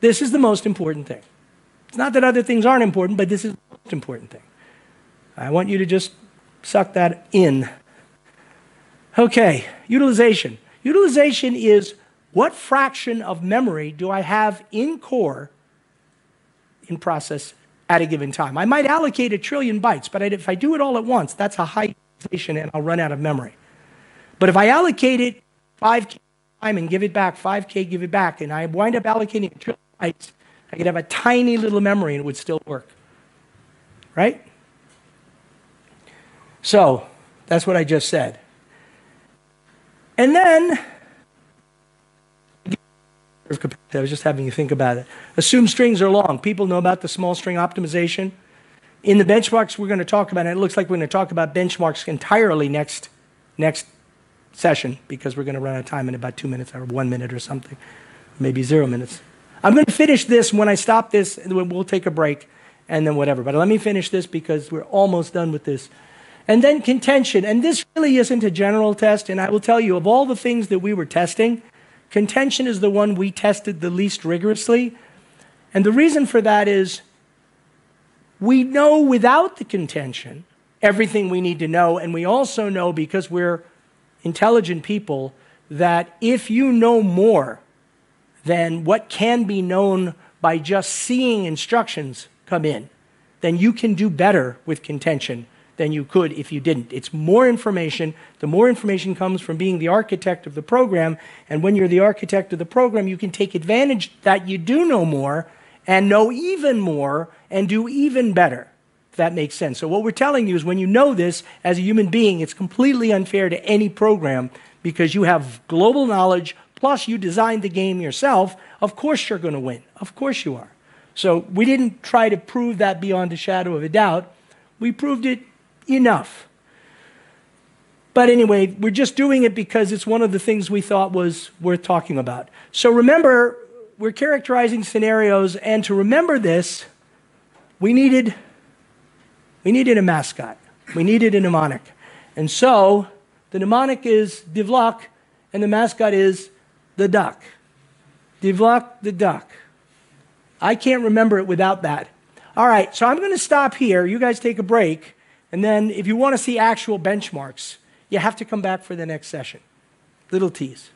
This is the most important thing. It's not that other things aren't important, but this is the most important thing. I want you to just suck that in. Okay, utilization. Utilization is what fraction of memory do I have in core in process at a given time? I might allocate a trillion bytes, but if I do it all at once, that's a high utilization and I'll run out of memory. But if I allocate it 5K time and give it back, 5K, give it back, and I wind up allocating a trillion bytes, I could have a tiny little memory and it would still work. Right? So, that's what I just said. And then, I was just having you think about it. Assume strings are long. People know about the small string optimization. In the benchmarks we're going to talk about, and it looks like we're going to talk about benchmarks entirely next, next session because we're going to run out of time in about two minutes or one minute or something, maybe zero minutes. I'm going to finish this. When I stop this, we'll take a break and then whatever. But let me finish this because we're almost done with this. And then contention. And this really isn't a general test. And I will tell you, of all the things that we were testing, contention is the one we tested the least rigorously. And the reason for that is we know without the contention everything we need to know. And we also know because we're intelligent people that if you know more than what can be known by just seeing instructions come in, then you can do better with contention than you could if you didn't. It's more information. The more information comes from being the architect of the program. And when you're the architect of the program, you can take advantage that you do know more and know even more and do even better. If that makes sense. So, what we're telling you is when you know this as a human being, it's completely unfair to any program because you have global knowledge, plus you designed the game yourself. Of course, you're going to win. Of course, you are. So, we didn't try to prove that beyond a shadow of a doubt. We proved it enough. But anyway, we're just doing it because it's one of the things we thought was worth talking about. So remember, we're characterizing scenarios, and to remember this, we needed, we needed a mascot. We needed a mnemonic. And so the mnemonic is Divlok, and the mascot is the duck. Divlok the duck. I can't remember it without that. All right, so I'm going to stop here. You guys take a break. And then if you want to see actual benchmarks, you have to come back for the next session. Little tease.